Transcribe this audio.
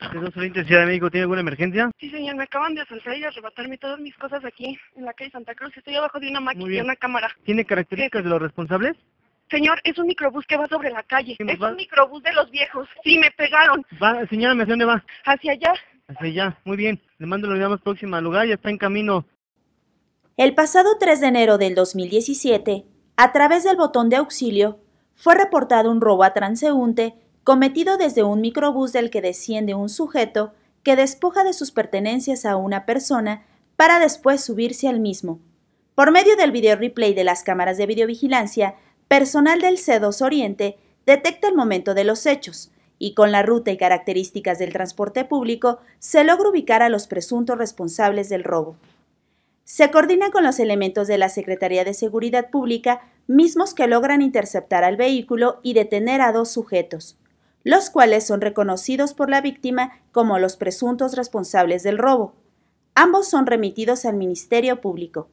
¿Es Oriente Ciudad de México? ¿Tiene alguna emergencia? Sí, señor, me acaban de asaltar y arrebatarme todas mis cosas aquí, en la calle Santa Cruz. Estoy abajo de una máquina y una cámara. ¿Tiene características de los responsables? Señor, es un microbús que va sobre la calle. Es va? un microbús de los viejos. Sí, me pegaron. Va, señálame, ¿hacia dónde va? Hacia allá. Hacia allá, muy bien. Le mando la unidad más próxima al lugar, ya está en camino. El pasado 3 de enero del 2017, a través del botón de auxilio, fue reportado un robo a transeúnte cometido desde un microbús del que desciende un sujeto que despoja de sus pertenencias a una persona para después subirse al mismo. Por medio del video replay de las cámaras de videovigilancia, personal del C2 Oriente detecta el momento de los hechos y con la ruta y características del transporte público se logra ubicar a los presuntos responsables del robo se coordina con los elementos de la Secretaría de Seguridad Pública, mismos que logran interceptar al vehículo y detener a dos sujetos, los cuales son reconocidos por la víctima como los presuntos responsables del robo. Ambos son remitidos al Ministerio Público.